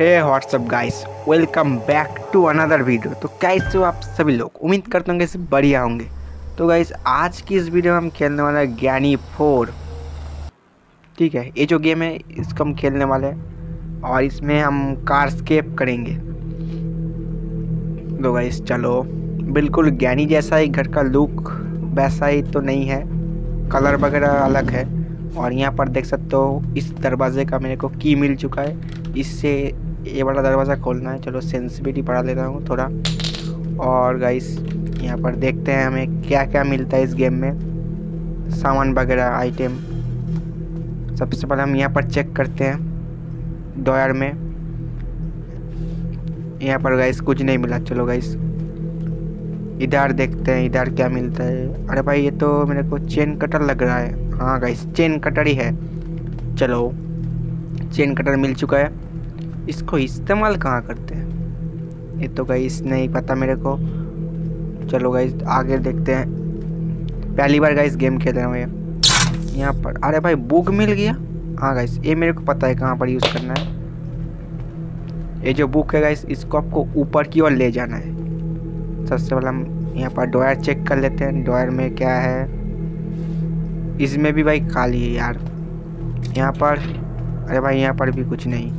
Hey WhatsApp guys welcome back to another video तो कैसे हो आप सभी लोग, उम्मीद करता हूँ कि बढ़िया होंगे। तो गाइस आज की इस वीडियो में हम खेलने वाले हैं ज्ञानी फोर। ठीक है, ये जो गेम है, इसको हम खेलने वाले हैं और इसमें हम कार स्केप करेंगे। तो गाइस चलो, बिल्कुल ज्ञानी जैसा ही, घर का लुक वैसा ही तो नहीं है। कलर वगैरह अलग है। और यहाँ पर देख सकते हो, इस दरवाजे का मेरे को की मिल चुका है। इससे ये वाला दरवाज़ा खोलना है। चलो सेंसिटिविटी बढ़ा लेता हूँ थोड़ा। और गाइस यहाँ पर देखते हैं हमें क्या क्या मिलता है इस गेम में। सामान वगैरह आइटम सबसे पहले हम यहाँ पर चेक करते हैं डॉयर में। यहाँ पर गाइस कुछ नहीं मिला। चलो गाइस इधर देखते हैं, इधर क्या मिलता है। अरे भाई, ये तो मेरे को चेन कटर लग रहा है। हाँ गाइस चेन कटर ही है। चलो चेन कटर मिल चुका है। इसको इस्तेमाल कहाँ करते हैं? ये तो गाइस नहीं पता मेरे को। चलो गाइस आगे देखते हैं। पहली बार गाइस गेम खेल रहे हैं भैया। यहाँ पर। अरे भाई बुक मिल गया? हाँ गाइस ये मेरे को पता है कहाँ पर यूज़ करना है। ये जो बुक है गाइस इसको आपको ऊपर की ओर ले जाना है। सबसे पहले हम यहाँ पर डॉयर चेक कर लेते हैं। डॉयर में क्या है? इसमें भी भाई खाली है यार। यहाँ पर। अरे भाई, यहाँ पर भी कुछ नहीं।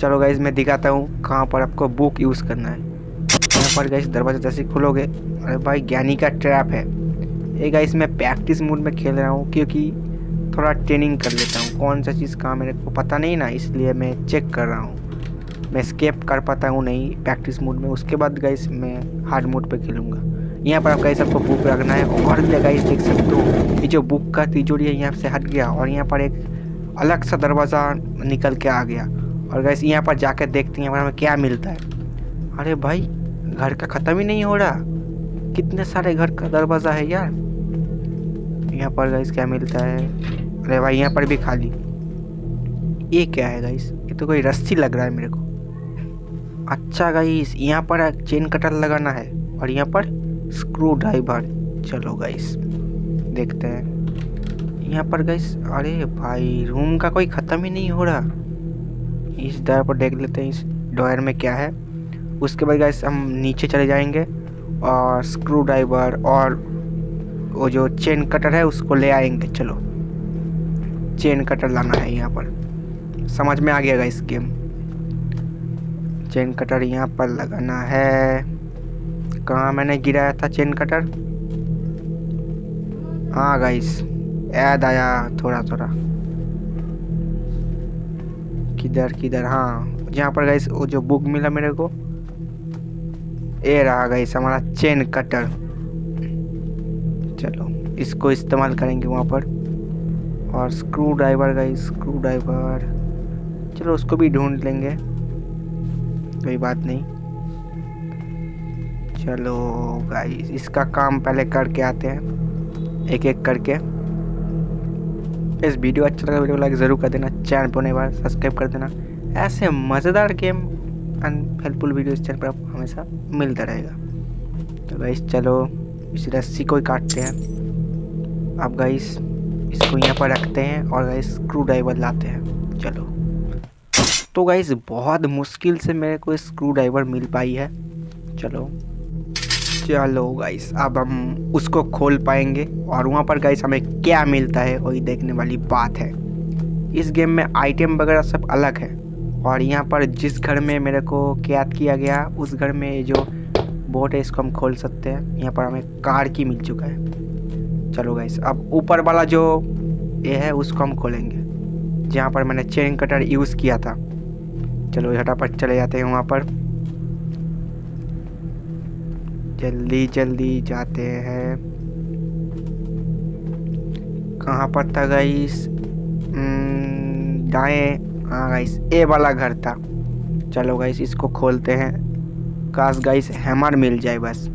चलो गाइस मैं दिखाता हूँ कहाँ पर आपको बुक यूज़ करना है। यहाँ पर गाइस दरवाज़ा जैसे खुलोगे, अरे भाई, ज्ञानी का ट्रैप है। ये गाइस मैं प्रैक्टिस मूड में खेल रहा हूँ क्योंकि थोड़ा ट्रेनिंग कर लेता हूँ। कौन सा चीज़ कहाँ मेरे को पता नहीं ना, इसलिए मैं चेक कर रहा हूँ। मैं स्केप कर पाता हूँ नहीं प्रैक्टिस मूड में। उसके बाद गाइस मैं हार्ड मूड पे खेलूँगा। यहाँ पर आप गाइस आपको बुक रखना है। और गाइस देख सकते हो, ये जो बुक का तिजोरी है, यहाँ से हट गया। और यहाँ पर एक अलग सा दरवाज़ा निकल के आ गया। और गैस यहाँ पर जाकर देखते हैं हमें क्या मिलता है। अरे भाई, घर का ख़त्म ही नहीं हो रहा। कितने सारे घर का दरवाज़ा है यार। यहाँ पर गैस क्या मिलता है? अरे भाई, यहाँ पर भी खाली। ये क्या है गाइस ये तो कोई रस्सी लग रहा है मेरे को। अच्छा गाइस यहाँ पर चेन कटर लगाना है और यहाँ पर स्क्रू ड्राइवर चलो गाइस देखते हैं। यहाँ पर गाइस अरे भाई रूम का कोई ख़त्म ही नहीं हो रहा। इस दर पर देख लेते हैं इस डॉयर में क्या है। उसके बाद गाइस हम नीचे चले जाएँगे और स्क्रू ड्राइवर और वो जो चेन कटर है, उसको ले आएँगे। चलो चेन कटर लाना है यहाँ पर। समझ में आ गया इस गेम चेन कटर यहाँ पर लगाना है। कहाँ मैंने गिराया था चेन कटर हाँ गाइस याद आया थोड़ा थोड़ा किधर किधर? हाँ जहाँ पर गई वो जो बुक मिला मेरे को, ये रहा गाइस हमारा चेन कटर चलो, इसको इस्तेमाल करेंगे वहाँ पर। और स्क्रू ड्राइवर गई स्क्रू ड्राइवर चलो, उसको भी ढूंढ लेंगे। कोई बात नहीं। चलो गाइस इसका काम पहले करके आते हैं। एक एक करके। इस वीडियो अच्छा लगा वीडियो लाइक ज़रूर कर देना, चैनल पर नई बार सब्सक्राइब कर देना। ऐसे मज़ेदार गेम एंड हेल्पफुल वीडियो इस चैनल पर आपको हमेशा मिलता रहेगा। तो गाइस चलो, इस रस्सी को ही काटते हैं। अब गाइस इसको यहाँ पर रखते हैं और गाइस स्क्रू ड्राइवर लाते हैं। चलो। तो गाइस बहुत मुश्किल से मेरे को स्क्रू ड्राइवर मिल पाई है। चलो। चलो गाइस अब हम उसको खोल पाएँगे और वहाँ पर गाइस हमें क्या मिलता है वही देखने वाली बात है। इस गेम में आइटम वगैरह सब अलग है। और यहाँ पर जिस घर में मेरे को कैद किया गया, उस घर में जो बोट है, इसको हम खोल सकते हैं। यहाँ पर हमें कार की मिल चुका है। चलो गाइस अब ऊपर वाला जो ये है, उसको हम खोलेंगे। जहाँ पर मैंने चेन कटर यूज़ किया था। चलो झटापट चले जाते हैं वहाँ पर। जल्दी जल्दी जाते हैं। कहाँ पर था गाइस दाएँ। हाँ गाइस ए वाला घर था। चलो गाइस इसको खोलते हैं। काश गाइस हैमर मिल जाए बस।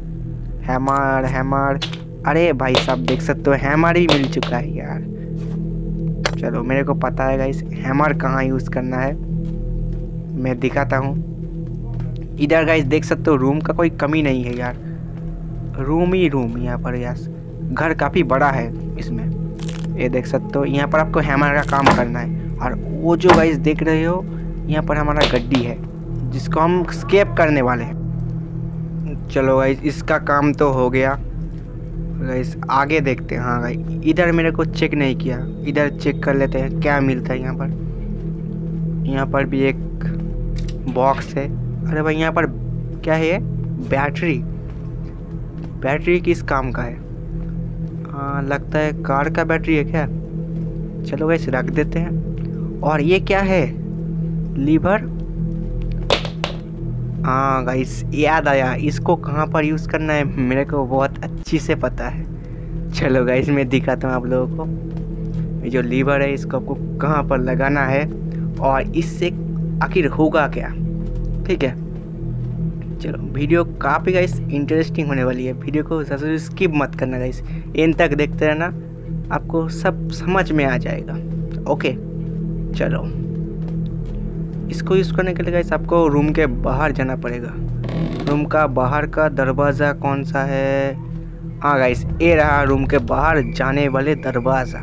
हैमर हैमर अरे भाई साहब, देख सकते हो हैमर ही मिल चुका है यार। चलो, मेरे को पता है गाइस हैमर कहाँ यूज़ करना है। मैं दिखाता हूँ। इधर गाइस देख सकते हो रूम का कोई कमी नहीं है यार। रूम ही रूम, यहाँ पर यस। घर काफ़ी बड़ा है इसमें। ये देख सकते हो, यहाँ पर आपको हैमर का काम करना है। और वो जो गाइस देख रहे हो, यहाँ पर हमारा गड्डी है, जिसको हम स्केप करने वाले हैं। चलो गाइस इसका काम तो हो गया। गाइस आगे देखते हैं। हाँ गाइस इधर मेरे को चेक नहीं किया। इधर चेक कर लेते हैं, क्या मिलता है यहाँ पर। यहाँ पर भी एक बॉक्स है। अरे भाई, यहाँ पर क्या है बैटरी बैटरी किस काम का है? हाँ लगता है कार का बैटरी है क्या? चलो गाइस रख देते हैं। और ये क्या है? लीवर? हाँ गाइस याद आया, इसको कहाँ पर यूज़ करना है? मेरे को बहुत अच्छी से पता है। चलो गाइस मैं दिखाता हूँ आप लोगों को। ये जो लीवर है, इसको आपको कहाँ पर लगाना है? और इससे आखिर होगा क्या? ठीक है। चलो, वीडियो काफ़ी गाइस इंटरेस्टिंग होने वाली है। वीडियो को ज़्यादा स्किप मत करना गाइस एंड तक देखते रहना, आपको सब समझ में आ जाएगा। ओके चलो। इसको यूज़ करने के लिए गाइस आपको रूम के बाहर जाना पड़ेगा। रूम का बाहर का दरवाज़ा कौन सा है? हाँ गाइस ये रहा रूम के बाहर जाने वाले दरवाज़ा।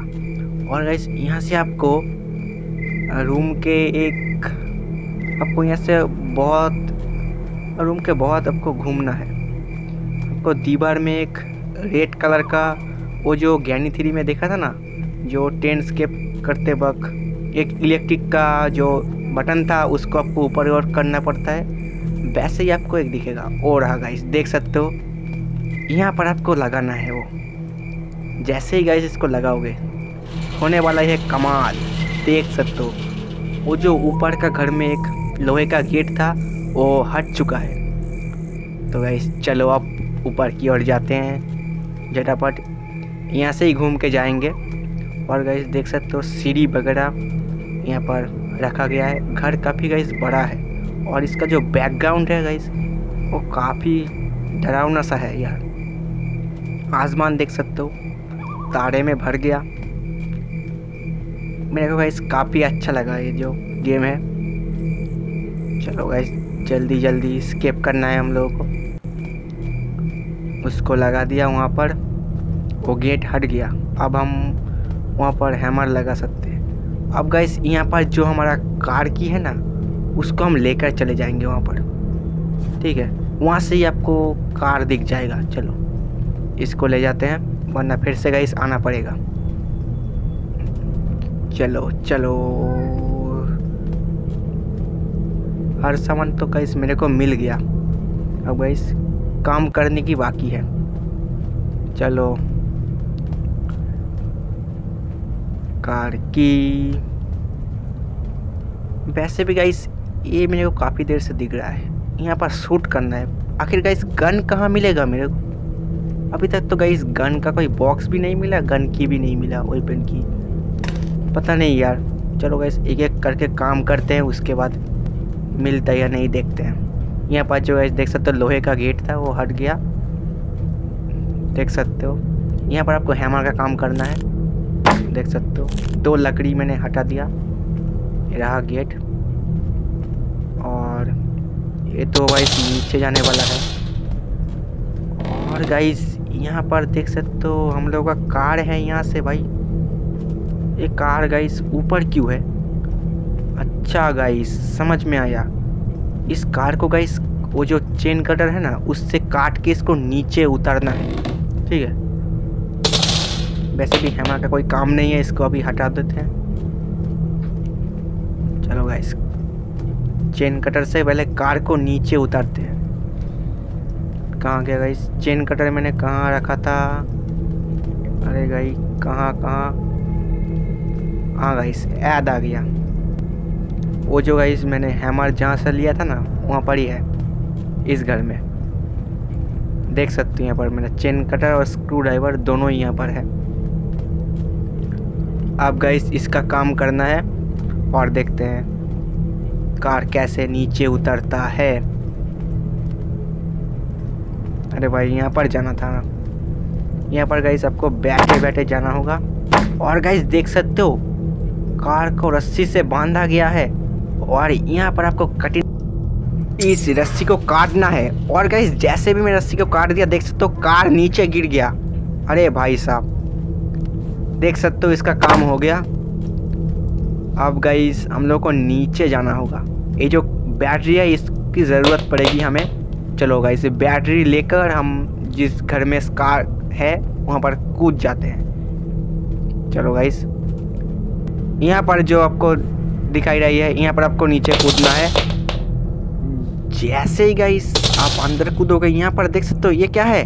और गाइस यहाँ से आपको रूम के एक, आपको यहाँ से बहुत रूम के बहुत आपको घूमना है। आपको दीवार में एक रेड कलर का वो जो ज्ञानी थ्री में देखा था ना, जो टेंट स्केप करते वक्त एक इलेक्ट्रिक का जो बटन था, उसको आपको ऊपर और करना पड़ता है। वैसे ही आपको एक दिखेगा। और रहा गाइस देख सकते हो, यहाँ पर आपको लगाना है वो। जैसे ही गाइस इसको लगाओगे, होने वाला है कमाल। देख सकते हो, वो जो ऊपर का घर में एक लोहे का गेट था वो हट चुका है। तो गाइस चलो आप ऊपर की ओर जाते हैं। झटापट यहाँ से ही घूम के जाएँगे। और गाइस देख सकते हो, सीढ़ी वगैरह यहाँ पर रखा गया है। घर काफ़ी गाइस बड़ा है। और इसका जो बैकग्राउंड है गाइस वो काफ़ी डरावना सा है यार। आसमान देख सकते हो, तारे में भर गया। मेरे को गाइस काफ़ी अच्छा लगा ये जो गेम है। चलो गाइस जल्दी जल्दी स्केप करना है हम लोगों को। उसको लगा दिया वहाँ पर। वो गेट हट गया। अब हम वहाँ पर हैमर लगा सकते हैं। अब गाइस यहाँ पर जो हमारा कार की है ना, उसको हम लेकर चले जाएँगे वहाँ पर। ठीक है? वहाँ से ही आपको कार दिख जाएगा। चलो। इसको ले जाते हैं, वरना फिर से गाइस आना पड़ेगा। चलो चलो। हर सामान तो गाइस मेरे को मिल गया। अब गाइस काम करने की बाकी है। चलो। कार की। वैसे भी गाइस ये मेरे को काफ़ी देर से दिख रहा है। यहाँ पर शूट करना है। आखिर गाइस गन कहाँ मिलेगा मेरे को? अभी तक तो गाइस गन का कोई बॉक्स भी नहीं मिला गन की भी नहीं मिला वेपन की। पता नहीं यार। चलो गाइस एक एक करके काम करते हैं, उसके बाद मिलता या नहीं देखते हैं। यहाँ पर जो गाइस देख सकते हो, लोहे का गेट था, वो हट गया। देख सकते हो। यहाँ पर आपको हैमर का काम करना है। देख सकते हो। दो लकड़ी मैंने हटा दिया, रहा गेट। और ये तो गाइस नीचे जाने वाला है। और गाइस यहाँ पर देख सकते हो, हम लोग का कार है यहाँ से भाई। ये कार गाइस ऊपर क्यों है? अच्छा गाइस समझ में आया। इस कार को गाइस वो जो चेन कटर है ना, उससे काट के इसको नीचे उतारना है। ठीक है? वैसे भी हेमा का कोई काम नहीं है, इसको अभी हटा देते हैं। चलो गाइस चेन कटर से पहले कार को नीचे उतारते हैं। कहाँ गया गाइस चेन कटर मैंने कहाँ रखा था? अरे गाई कहाँ कहाँ? हाँ गाइस याद आ गया। वो जो गाइस मैंने हैमर जहाँ से लिया था ना, वहाँ पर ही है, इस घर में। देख सकते हो यहाँ पर मेरा चेन कटर और स्क्रू ड्राइवर दोनों ही यहाँ पर है। अब गाइस इसका काम करना है और देखते हैं, कार कैसे नीचे उतरता है। अरे भाई, यहाँ पर जाना था। ना यहाँ पर गाइस आपको बैठे बैठे जाना होगा। और गाइस देख सकते हो, कार को रस्सी से बांधा गया है। और यहाँ पर आपको कटिंग इस रस्सी को काटना है। और गाइस जैसे भी मैं रस्सी को काट दिया, देख सकते हो कार नीचे गिर गया। अरे भाई साहब, देख सकते हो इसका काम हो गया। अब गाइस हम लोग को नीचे जाना होगा। ये जो बैटरी है, इसकी ज़रूरत पड़ेगी हमें। चलो गाइस बैटरी लेकर हम जिस घर में कार है, वहाँ पर कूद जाते हैं। चलो गाइस यहाँ पर जो आपको दिखाई रही है। यहाँ पर आपको नीचे कूदना है। जैसे ही गाइस आप अंदर कूदोगे, यहाँ पर देख सकते हो, ये क्या है?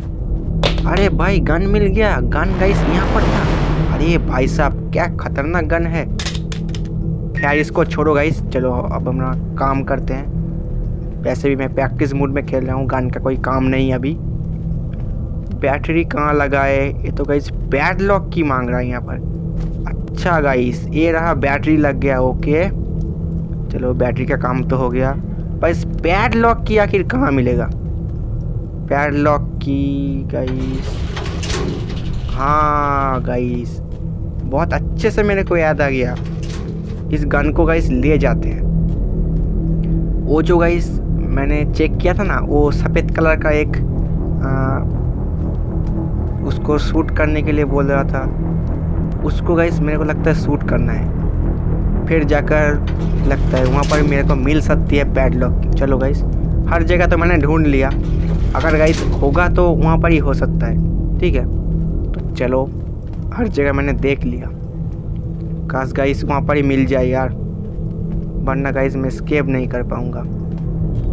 अरे भाई गन मिल गया। गन गाइस यहाँ पर था। अरे भाई साहब, क्या खतरनाक गन है। खैर, इसको छोड़ो गाइस चलो, अब हम काम करते हैं। वैसे भी मैं प्रैक्टिस मूड में खेल रहा हूँ। गन का कोई काम नहीं अभी। बैटरी कहाँ लगाए? ये तो गाइस बैड लॉक की मांग रहा है यहाँ पर। अच्छा गाइस ये रहा बैटरी लग गया ओके चलो बैटरी का काम तो हो गया। पर इस पैड लॉक की आखिर कहाँ मिलेगा? पैड लॉक की गाइस हाँ गाइस बहुत अच्छे से मेरे को याद आ गया। इस गन को गाइस ले जाते हैं। वो जो गाइस मैंने चेक किया था ना वो सफ़ेद कलर का एक आ, उसको शूट करने के लिए बोल रहा था। उसको गाइस मेरे को लगता है सूट करना है। फिर जाकर लगता है, वहाँ पर मेरे को मिल सकती है पैडलॉक चलो गाइस हर जगह तो मैंने ढूंढ लिया। अगर गाइस होगा तो वहाँ पर ही हो सकता है, ठीक है? तो चलो, हर जगह मैंने देख लिया। काश गाइस वहाँ पर ही मिल जाए यार, वरना गाइस मैं स्केप नहीं कर पाऊँगा।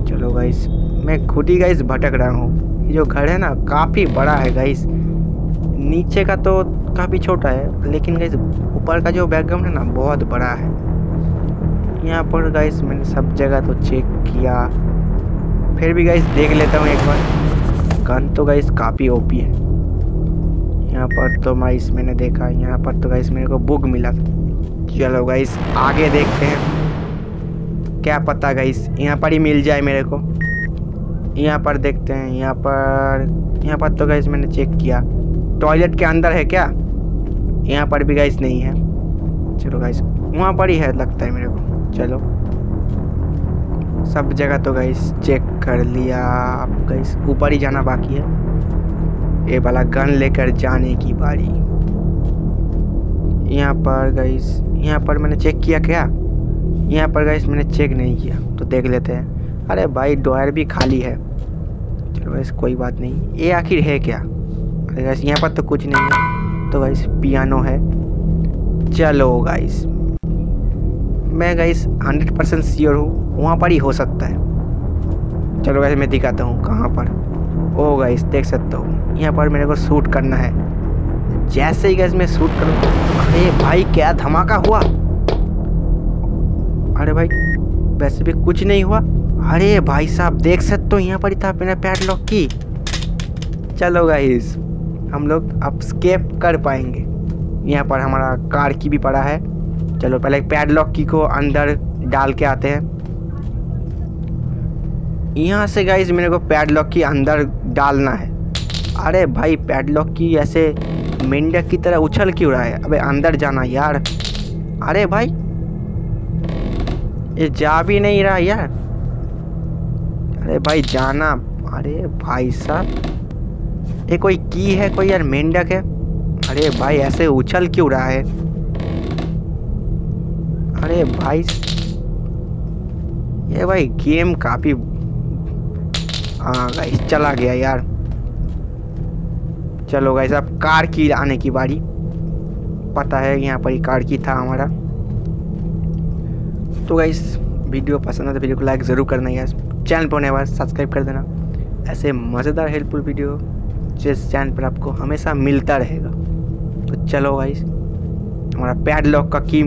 चलो गाइस मैं खुद ही गाइस भटक रहा हूँ। ये जो घर है ना, काफ़ी बड़ा है गाइस नीचे का तो काफ़ी छोटा है, लेकिन गाइस ऊपर का जो बैकग्राउंड है ना, बहुत बड़ा है। यहाँ पर गाइस मैंने सब जगह तो चेक किया। फिर भी गाइस देख लेता हूँ एक बार। गन तो गाइस काफ़ी ओपी है। यहाँ पर तो माइस मैंने देखा, यहाँ पर तो गाइस मेरे को बुक मिला। चलो गाइस आगे देखते हैं। क्या पता गाइस यहाँ पर ही मिल जाए मेरे को। यहाँ पर देखते हैं, यहाँ पर यहाँ पर तो गाइस मैंने चेक किया। टॉयलेट के अंदर है क्या? यहाँ पर भी गाइस नहीं है। चलो गाइस वहाँ पर ही है लगता है मेरे को। चलो। सब जगह तो गाइस चेक कर लिया। अब गाइस ऊपर ही जाना बाकी है। ये वाला गन लेकर जाने की बारी। यहाँ पर गाइस यहाँ पर मैंने चेक किया क्या? यहाँ पर गाइस मैंने चेक नहीं किया। तो देख लेते हैं। अरे भाई डोयर भी खाली है। चलो गाइस कोई बात नहीं। ये आखिर है क्या? अरे गाइस यहाँ पर तो कुछ नहीं है। तो गाइस पियानो है। चलो गाइस मैं गाइस हंड्रेड परसेंट श्योर हूँ, वहाँ पर ही हो सकता है। चलो गाइस मैं दिखाता हूँ कहाँ पर। ओ गाइस देख सकते हो। यहाँ पर मेरे को शूट करना है। जैसे ही गैस मैं शूट करूँ, अरे भाई, क्या धमाका हुआ? अरे भाई, वैसे भी कुछ नहीं हुआ। अरे भाई साहब, देख सकते हो, यहाँ पर ही था मेरा पैड लॉक की। चलो गाइस हम लोग अब स्केप कर पाएँगे। यहाँ पर हमारा कार की भी पड़ा है। चलो पहले पैड लॉक की को अंदर डाल के आते हैं। यहाँ से गाइस मेरे को पैड लॉक की अंदर डालना है। अरे भाई पैड लॉक की ऐसे मेंढक की तरह उछल क्यों रहा है? अबे अंदर जाना यार। अरे भाई, ये जा भी नहीं रहा यार। अरे भाई जाना। अरे भाई साहब। ये कोई की है? कोई यार मेंढक है? अरे भाई, ऐसे उछल क्यों रहा है? अरे भाई ये भाई गेम काफ़ी हाँ गाइस चला गया यार। चलो गाइस अब कार की आने की बारी। पता है यहाँ पर ही कार की था हमारा। तो गाइस वीडियो पसंद है तो वीडियो को लाइक ज़रूर करना यार। चैनल पर होने बाद सब्सक्राइब कर देना। ऐसे मज़ेदार हेल्पफुल वीडियो जिस चैनल पर आपको हमेशा मिलता रहेगा। तो चलो भाई हमारा पैड लॉक का की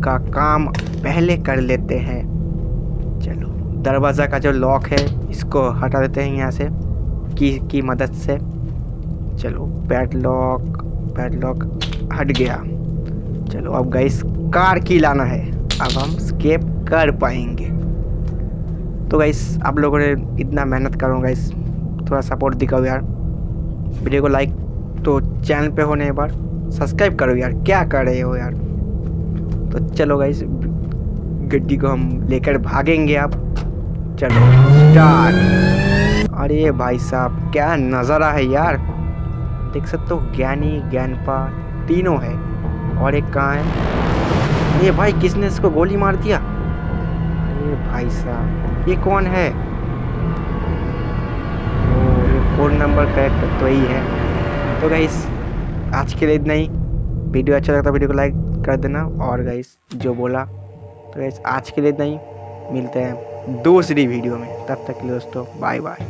का काम पहले कर लेते हैं। चलो, दरवाज़ा का जो लॉक है, इसको हटा देते हैं यहाँ से, की की मदद से। चलो पैडलॉक पैडलॉक हट गया। चलो, अब गाइस कार की लाना है। अब हम स्केप कर पाएँगे। तो गाइस आप लोगों ने इतना मेहनत करो गाइस थोड़ा सपोर्ट दिखाओ यार। वीडियो को लाइक तो चैनल पे होने एक बार सब्सक्राइब करो यार, क्या कर रहे हो यार? तो चलो गाइस गड्डी को हम लेकर भागेंगे अब। चलो स्टार्ट अरे भाई साहब, क्या नज़ारा है यार। देख सकते हो, ज्ञानी, ज्ञानपा, तीनों है। और एक कहाँ है? ये भाई, किसने इसको गोली मार दिया? अरे भाई साहब, ये कौन है? फ़ोन नंबर करेक्ट तो ही है। तो गाइस आज के लिए इतना ही। वीडियो अच्छा लगता वीडियो को लाइक कर देना। और गाइस जो बोला तो गाइस आज के लिए इतना ही। मिलते हैं दूसरी वीडियो में। तब तक के लिए दोस्तों बाय बाय